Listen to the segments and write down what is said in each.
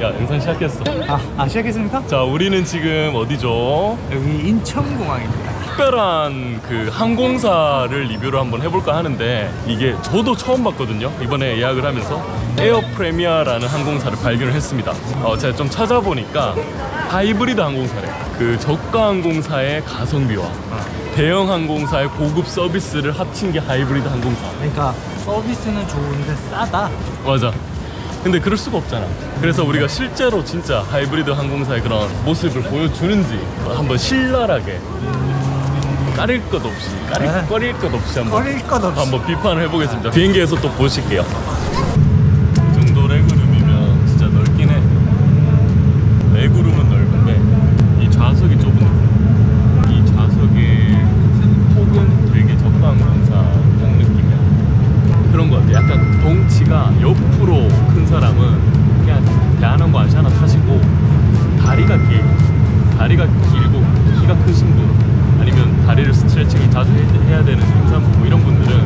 야 영상 시작했어 아, 아 시작했습니까? 자 우리는 지금 어디죠? 여기 인천공항입니다. 특별한 그 항공사를 리뷰를 한번 해볼까 하는데 이게 저도 처음 봤거든요 이번에 예약을 하면서 에어 프레미아라는 항공사를 발견을 했습니다 어, 제가 좀 찾아보니까 하이브리드 항공사래 그 저가 항공사의 가성비와 대형 항공사의 고급 서비스를 합친 게 하이브리드 항공사 그러니까 서비스는 좋은데 싸다. 맞아 근데 그럴 수가 없잖아 그래서 우리가 실제로 진짜 하이브리드 항공사의 그런 모습을 보여주는지 한번 신랄하게 까릴 것 없이 까릴, 네. 꺼릴 것 없이 한번 꺼릴 것 없이. 한번 비판을 해보겠습니다 비행기에서 또 보실게요 크신 분 아니면 다리를 스트레칭을 자주 해- 해야 되는 임산부 뭐 이런 분들은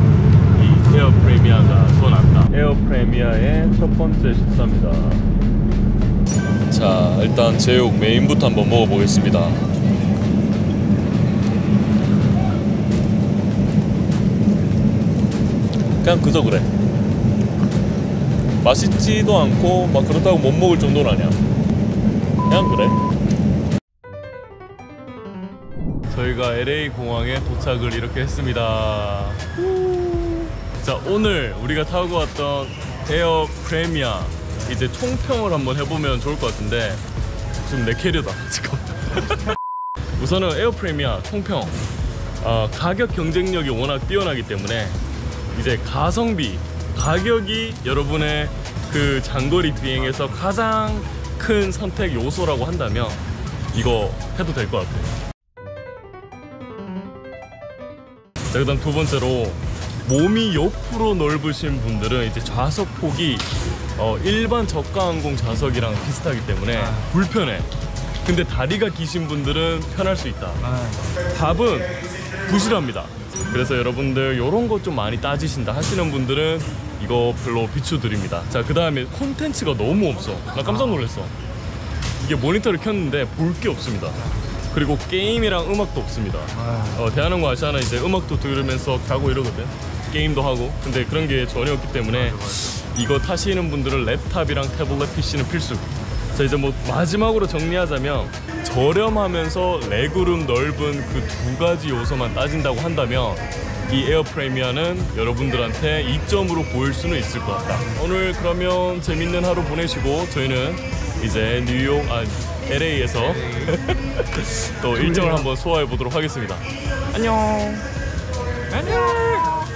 이 에어 프레미아가 더 낫다. 에어 프레미아의 첫 번째 식사입니다. 자 일단 제육 메인부터 한번 먹어보겠습니다. 그냥 그저 그래. 맛있지도 않고 막 그렇다고 못 먹을 정도는 아니야. 그냥 그래 저희가 LA 공항에 도착을 이렇게 했습니다. 자 오늘 우리가 타고 왔던 에어 프레미아 이제 총평을 한번 해보면 좋을 것 같은데 좀 내 캐리어다. 지금. 우선은 에어 프레미아 총평. 어, 가격 경쟁력이 워낙 뛰어나기 때문에 이제 가성비 가격이 여러분의 그 장거리 비행에서 가장 큰 선택 요소라고 한다면 이거 해도 될 것 같아요. 자, 그다음 두 번째로 몸이 옆으로 넓으신 분들은 이제 좌석 폭이 어, 일반 저가 항공 좌석이랑 비슷하기 때문에 아. 불편해. 근데 다리가 기신 분들은 편할 수 있다. 아, 답은 부실합니다. 그래서 여러분들 이런 거좀 많이 따지신다 하시는 분들은 이거 별로 비추드립니다. 자, 그 다음에 콘텐츠가 너무 없어. 나 깜짝 놀랐어. 이게 모니터를 켰는데 볼 게 없습니다. 그리고 게임이랑 음악도 없습니다. 아, 어, 대한항공 아시아나 이제 음악도 들으면서 가고 이러거든. 게임도 하고. 근데 그런 게 전혀 없기 때문에 이거 타시는 분들은 laptop이랑 태블릿 PC는 필수. 자 이제 뭐 마지막으로 정리하자면 저렴하면서 legroom 넓은 그 두 가지 요소만 따진다고 한다면 이 에어 프레미아는 여러분들한테 이점으로 보일 수는 있을 것 같다. 오늘 그러면 재밌는 하루 보내시고 저희는 이제 뉴욕 아 LA에서 또 일정을 한번 소화해 보도록 하겠습니다. 안녕. 안녕.